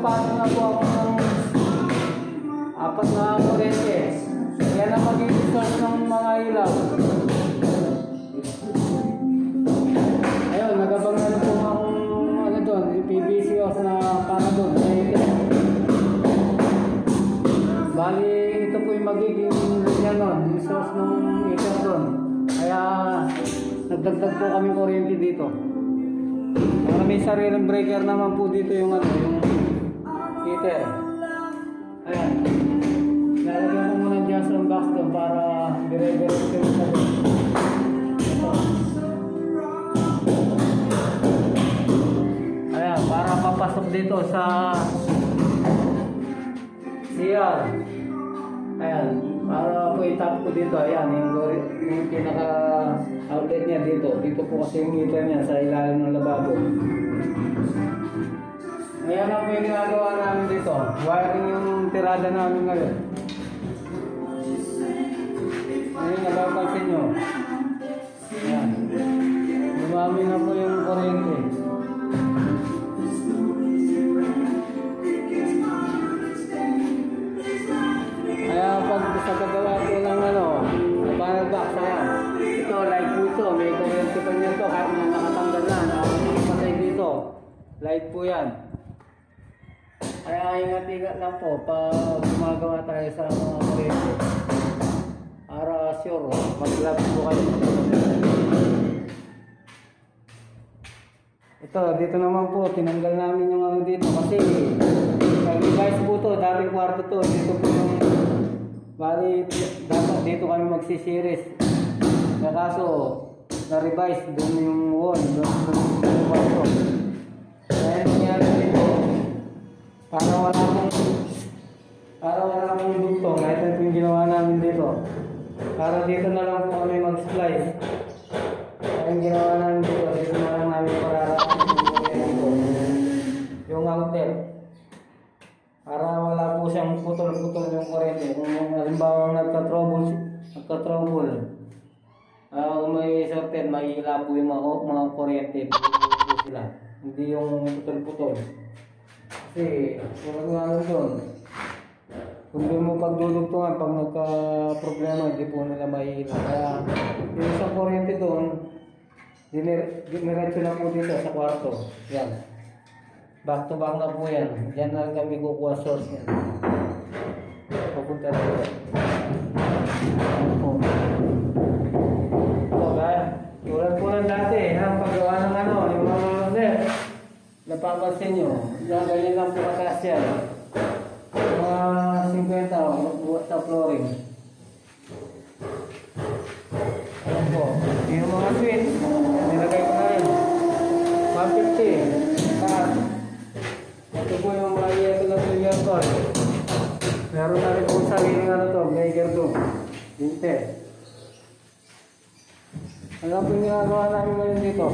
na po ako ng apat na kurente. Yan ang magiging source ng mga ilaw. Ayun, nagabangan po ang ano doon, PVC hose na para doon. Bali, ito po yung magiging nun, yung source ng heater doon. Kaya, nagdagdag po kami kuryente dito. Para may sariling breaker naman po dito yung ano, yung heater. Ayan. Lalagyan ko muna dyan sa box para dire-diretso yung sa Ito. Ayan, para papasok dito sa CR. Ayan, para po itap ko dito. Ayan, yung, yung pinaka outlet niya dito. Dito po kasi yung heater niya sa ilalim ng lababo. Ayan ang po yung ginagawa namin dito. Wiring yung tirada namin ngayon. Ayun, napapansin nyo. Ayan. Lumami na po yung kuryente. Kaya pag sa kagawa ko ng ano, parang box, ayan. Ito, light po ito. May kuryente pa niyo ito. Kahit na nakatanggal na, nakapatay dito. Light po yan. Kaya ingat-ingat lang po pag gumagawa tayo sa mga kuryente. Para sure, mag-gloves po kayo. Ito, dito naman po, tinanggal namin yung ano dito kasi nag-revise po to, dating kwarto to, dito po yung bali, dapat dito kami magsisiris. Na kaso, na-revise doon yung wall, doon yung kwarto. Para wala akong para wala akong dugtong, kahit ito yung ginawa namin dito. Para dito na lang po kami mag-splice. Yung ginawa namin dito, dito na lang namin pararating yung outlet. Para wala po siyang putol-putol yung kuryente. Kung halimbawa nagka-trouble, nagka-trouble, ah kung may sorted, mahihila po mga, mga kuryente. Po sila. Hindi yung putol-putol. Kasi, kung ano doon, kung di mo pagdudugtungan, pag nagka-problema, hindi po nila mahihila. Kaya, yung sa kuryente doon, dinir- diniretso na po dito sa kwarto. Yan. Back to back na po yan. Diyan na kami kukuha source yan. Pupunta na dito. Napapansin nyo, yan, ganyan lang po kataas yan. Mga 50, magbuhat sa flooring. Ayan po. Yung mga switch, nilagay ko na rin. 150. Taas. Ito po yung mga iyento ng tulian ko. Meron na rin po sariling ano to, breaker to. Hinte. Ano po yung ginagawa namin ngayon dito?